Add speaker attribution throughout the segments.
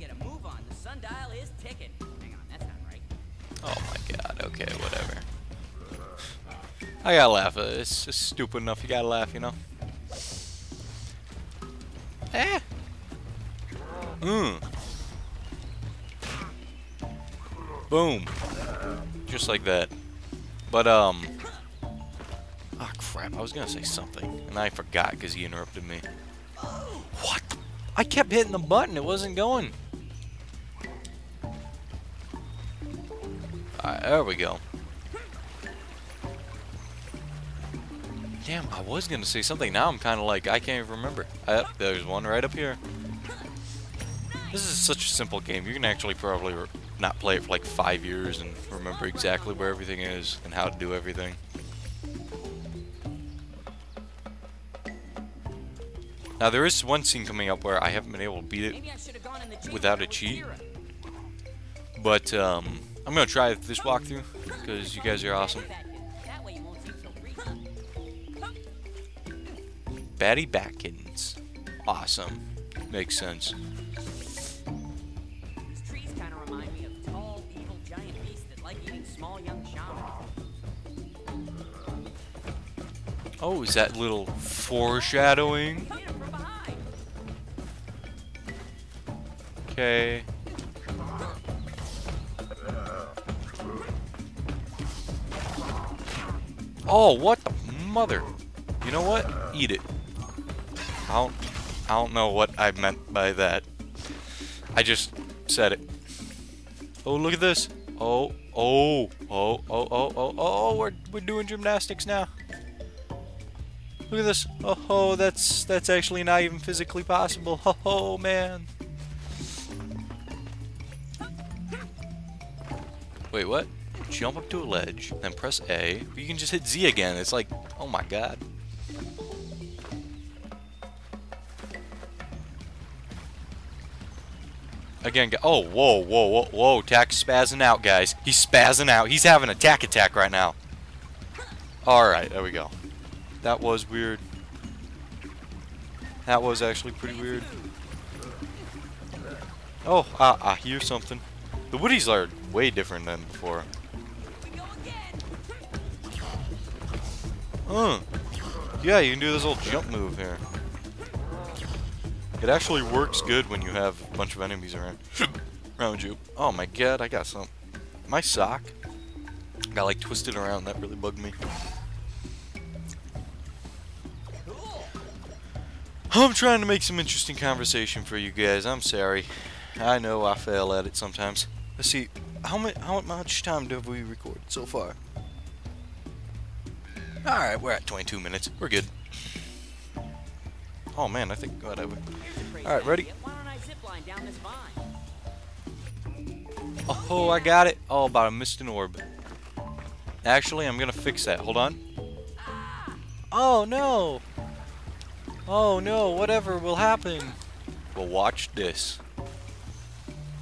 Speaker 1: get a move on. The sundial is ticking. Hang on, that's not right.
Speaker 2: Oh my god, okay, whatever. I gotta laugh. uh, It's just stupid enough. You gotta laugh, you know? Eh. Mmm. Boom. Just like that. But, um. Ah, crap. I was gonna say something. And I forgot because he interrupted me. What? I kept hitting the button. It wasn't going. There we go. Damn, I was gonna say something. Now I'm kind of like, I can't even remember. Uh, there's one right up here. This is such a simple game. You can actually probably not play it for like five years and remember exactly where everything is and how to do everything. Now there is one scene coming up where I haven't been able to beat it
Speaker 1: Maybe I should have gone in the jeep
Speaker 2: Without a cheat? But um, I'm gonna try this walkthrough because you guys are awesome.
Speaker 1: That way you won't seem so greasy.
Speaker 2: Batty Batkins, awesome. Makes sense.
Speaker 1: These trees kind of remind me of tall, evil giant beasts that like eating small young shamans.
Speaker 2: Oh, is that little foreshadowing?
Speaker 1: Hit 'em from behind.
Speaker 2: Okay. Oh, what the mother? You know what? Eat it. I don't, I don't know what I meant by that. I just said it. Oh, look at this. Oh, oh, oh, oh, oh, oh, oh, we're, we're doing gymnastics now. Look at this. Oh, oh, that's that's actually not even physically possible. Oh, oh man. Wait, what? Jump up to a ledge, then press A. You can just hit Z again. It's like, oh my god. Again, oh, whoa, whoa, whoa, whoa, Tak's spazzing out, guys. He's spazzing out. He's having a Tak attack right now. Alright, there we go. That was weird. That was actually pretty weird. Oh, I, I hear something. The Woodies are way different than before. Huh. Yeah, you can do this little jump move here. It actually works good when you have a bunch of enemies around, around you. Oh my god, I got some. My sock got like twisted around. That really bugged me. I'm trying to make some interesting conversation for you guys. I'm sorry. I know I fail at it sometimes. Let's see. How much how much time have we recorded so far? All right, we're at 22 minutes. We're good. Oh man, I think whatever.
Speaker 1: Here's
Speaker 2: All right, ready?
Speaker 1: idea. Why don't I zip line down this vine?
Speaker 2: Oh, I got it. Oh, about I missed an orb. Actually, I'm gonna fix that. Hold on. Oh no. Oh no. Whatever will happen. Well, watch this.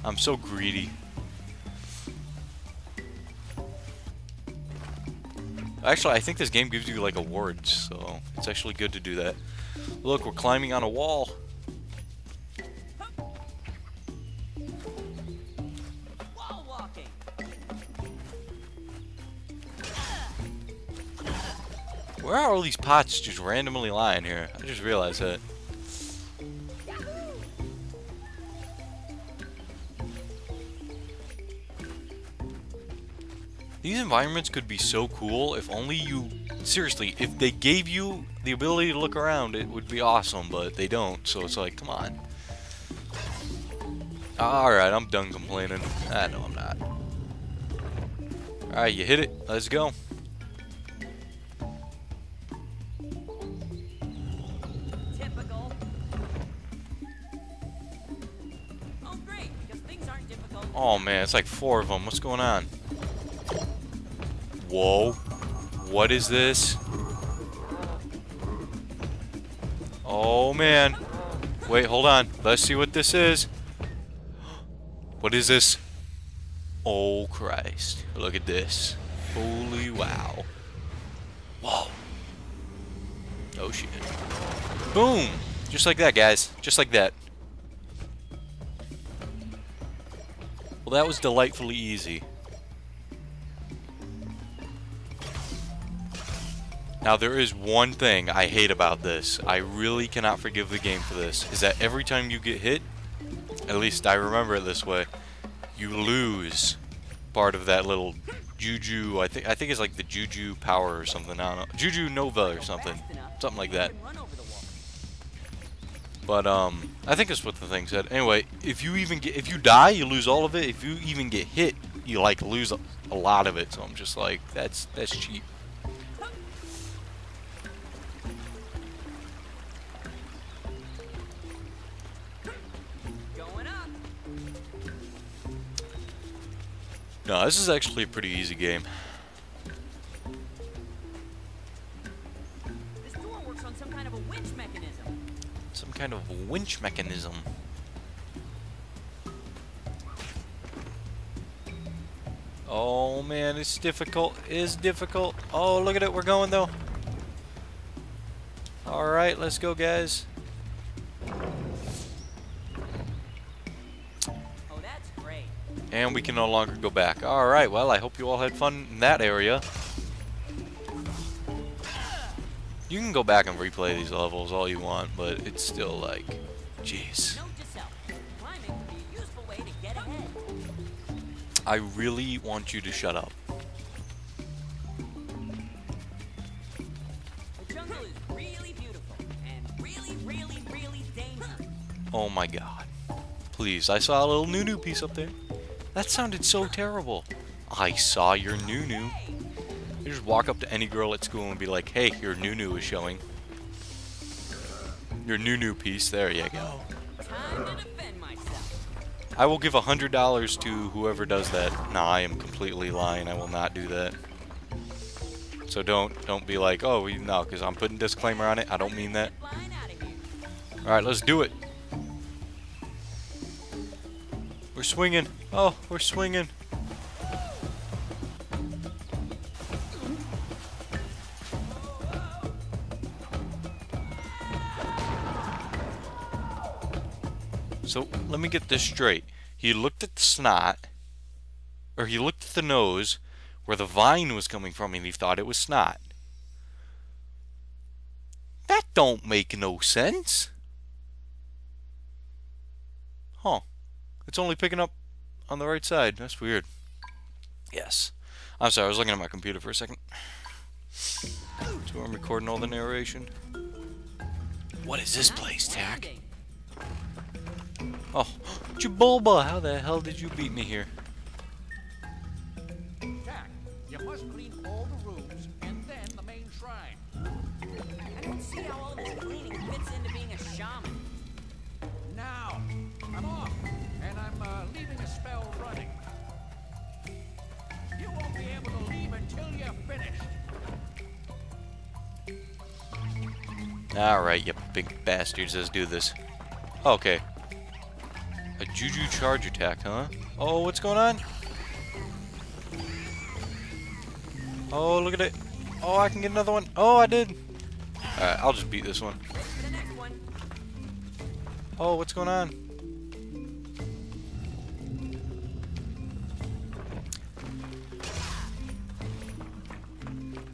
Speaker 2: I'm so greedy. Actually, I think this game gives you like awards, so it's actually good to do that. Look, we're climbing on a wall.
Speaker 1: Wall.
Speaker 2: Where are all these pots just randomly lying here? I just realized that. These environments could be so cool if only you... Seriously, if they gave you the ability to look around, it would be awesome, but they don't, so it's like, come on. Alright, I'm done complaining. Ah, know I'm not. Alright, you hit it. Let's go.
Speaker 1: Typical. Oh, great, because things aren't difficult.
Speaker 2: Oh man, it's like four of them. What's going on? Whoa. What is this? Oh man. Wait, hold on. Let's see what this is. What is this? Oh Christ. Look at this. Holy wow. Whoa. Oh shit. Boom! Just like that, guys. Just like that. Well, that was delightfully easy. Now, there is one thing I hate about this. I really cannot forgive the game for this. Is that every time you get hit, at least I remember it this way, you lose part of that little Juju. I think I think it's like the Juju power or something. I don't know. Juju Nova or something. Something like that. But um, I think that's what the thing said. Anyway, if you even get if you die, you lose all of it. If you even get hit, you like lose a, a lot of it. So I'm just like, that's that's cheap. No, this is actually a pretty easy game.
Speaker 1: This door works on some kind of a winch mechanism.
Speaker 2: Some kind of winch mechanism. Oh man, it's difficult. It's difficult. Oh, look at it. We're going though. Alright, let's go, guys. And we can no longer go back. Alright, well, I hope you all had fun in that area. You can go back and replay these levels all you want, but it's still like, jeez. I really want you to shut up. oh my god. Please, I saw a little Nunu piece up there. That sounded so terrible. I saw your Nunu. You just walk up to any girl at school and be like, hey, your Nunu is showing. Your Nunu piece, there you go. I will give a hundred dollars to whoever does that. Nah, I am completely lying. I will not do that. So don't don't be like, oh no, because I'm putting disclaimer on it. I don't mean that. All right, let's do it. We're swinging. Oh, we're swinging. So, let me get this straight. He looked at the snot, or he looked at the nose, where the vine was coming from, and he thought it was snot. That don't make no sense. Huh. It's only picking up on the right side. That's weird. Yes. I'm sorry, I was looking at my computer for a second. So I'm recording all the narration. What is this place, Tak? Oh, Jibolba, how the hell did you beat me here?
Speaker 3: Tak, you must clean all the rooms and then the main shrine.
Speaker 1: I don't see how all this cleaning fits into being a shaman.
Speaker 3: Now, I'm off and I'm leaving a spell running. You won't be able to leave until you're finished.
Speaker 2: Alright, you big bastards, let's do this. Okay. A Juju charge attack, huh? Oh, what's going on? Oh, look at it. Oh, I can get another one. Oh, I did. Alright, I'll just beat this one. Oh, what's going on?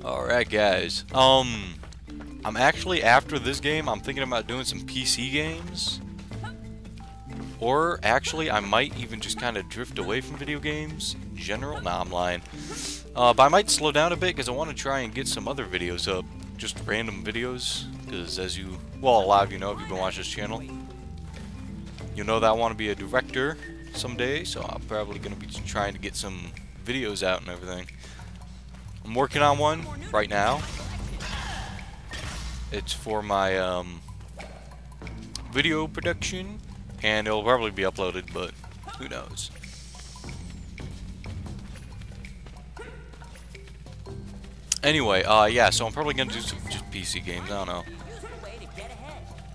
Speaker 2: Alright guys, um, I'm actually, after this game, I'm thinking about doing some PC games. Or, actually, I might even just kind of drift away from video games in general. Nah, I'm lying. Uh, but I might slow down a bit because I want to try and get some other videos up. Just random videos. Because as you, well, a lot of you know if you've been watching this channel. You know that I want to be a director someday. So I'm probably going to be trying to get some videos out and everything. I'm working on one right now. It's for my um, video production, and it'll probably be uploaded, but who knows. Anyway, uh, yeah, so I'm probably gonna do some just PC games, I don't know.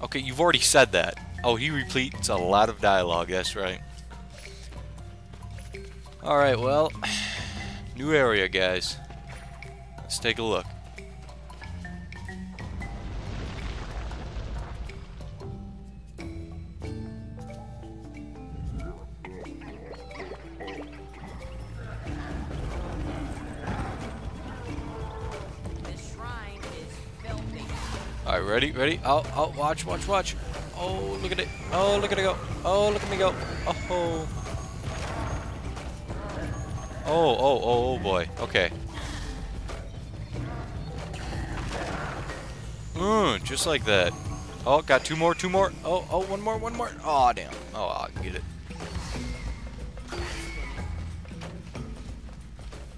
Speaker 2: Okay, you've already said that. Oh, he repeats a lot of dialogue, that's right. Alright, well, new area, guys. Let's take a look. Alright, ready, ready? Out, out, watch, watch, watch. Oh, look at it. Oh, look at it go. Oh, look at me go. Oh. Oh, oh, oh, oh, oh boy. Okay. Mm, just like that. Oh, got two more, two more. Oh, oh, one more, one more. Oh, damn. Oh, I can get it.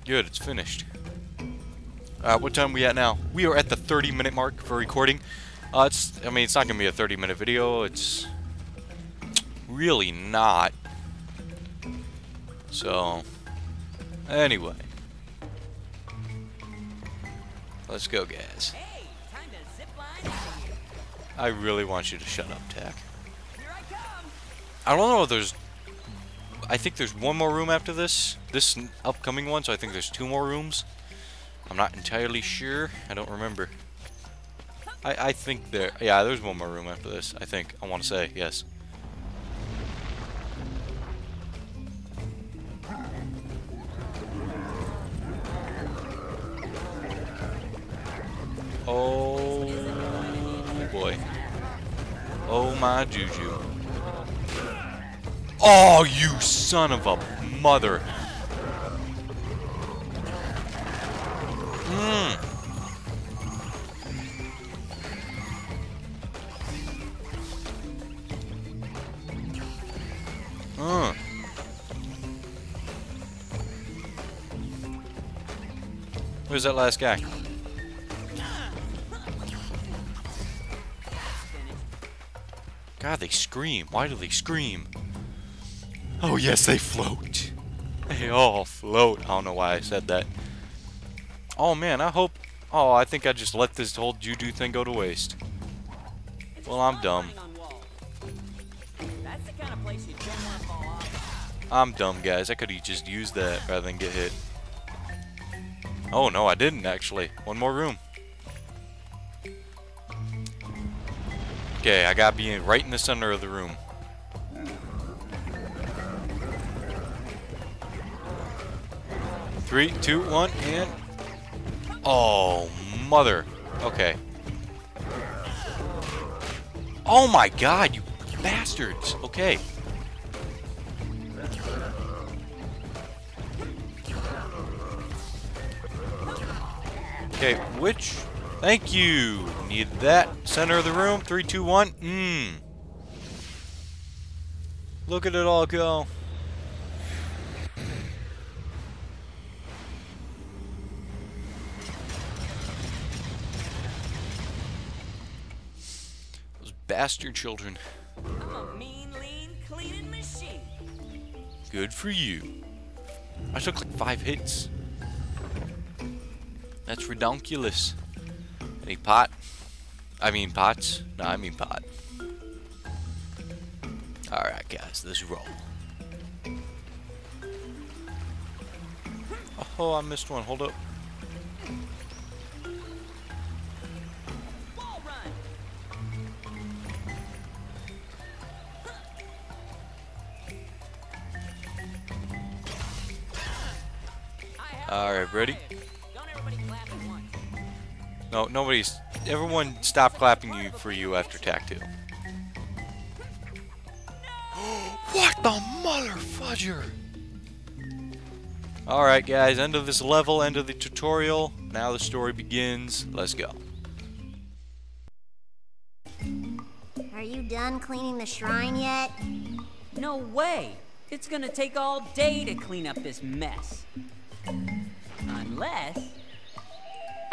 Speaker 2: Good, it's finished. Uh, what time we at now? We are at the 30 minute mark for recording. Uh, it's, I mean, it's not going to be a 30 minute video. It's really not. So, anyway. Let's go, guys. I really want you to shut up, Tak.
Speaker 1: Here I come.
Speaker 2: I don't know if there's... I think there's one more room after this. This upcoming one, so I think there's two more rooms. I'm not entirely sure. I don't remember. I, I think there... Yeah, there's one more room after this. I think. I want to say. Yes. My juju. Oh, you son of a mother. Mm. Uh. Where's that last guy? God, they scream. Why do they scream? Oh, yes, they float. They all float. I don't know why I said that. Oh, man, I hope... Oh, I think I just let this whole juju thing go to waste. Well, I'm dumb.
Speaker 1: running on walls. That's the kind of place you don't want to fall off.
Speaker 2: I'm dumb, guys. I could have just used that rather than get hit. Oh, no, I didn't, actually. One more room. Okay, I gotta be right in the center of the room. Three, two, one, and... Oh, mother. Okay. Oh my god, you bastards. Okay. Okay, which... Thank you. Need that. Center of the room. Three, two, one. Mmm. Look at it all go. Those bastard children.
Speaker 1: I'm a mean, lean.
Speaker 2: Good for you. I took like five hits. That's redonkulous. Any pot? I mean pots? No, I mean pot. Alright guys, let's roll. Oh, I missed one. Hold up.
Speaker 1: Wall run. I have
Speaker 2: All right, ready? No, nobody's... Everyone stop clapping you for you after Tak two. what the mother fudger? Alright guys, end of this level, end of the tutorial. Now the story begins. Let's go.
Speaker 4: Are you done cleaning the shrine yet?
Speaker 1: No way! It's gonna take all day to clean up this mess. Unless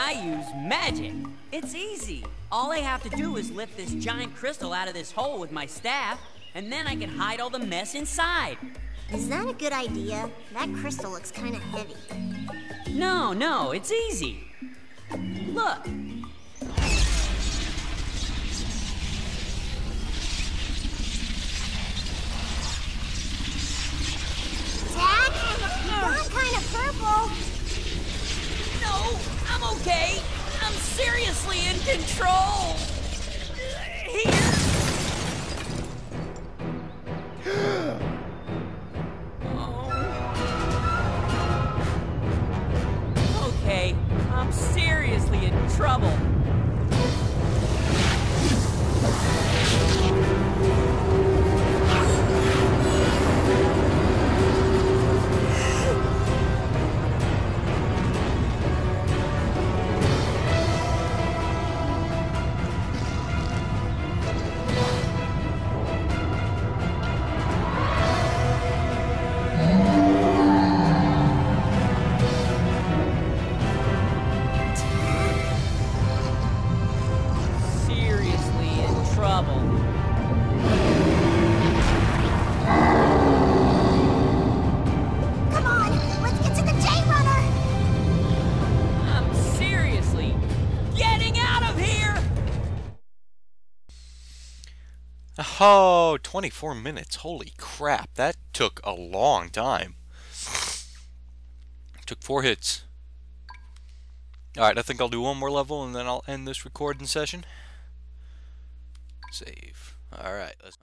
Speaker 1: I use magic. It's easy. All I have to do is lift this giant crystal out of this hole with my staff, and then I can hide all the mess inside.
Speaker 4: Is that a good idea? That crystal looks kind of heavy.
Speaker 1: No, no, it's easy. Look. Okay. I'm seriously in control.
Speaker 2: Oh, 24 minutes. Holy crap. That took a long time. Took four hits. Alright, I think I'll do one more level and then I'll end this recording session. Save. Alright, let's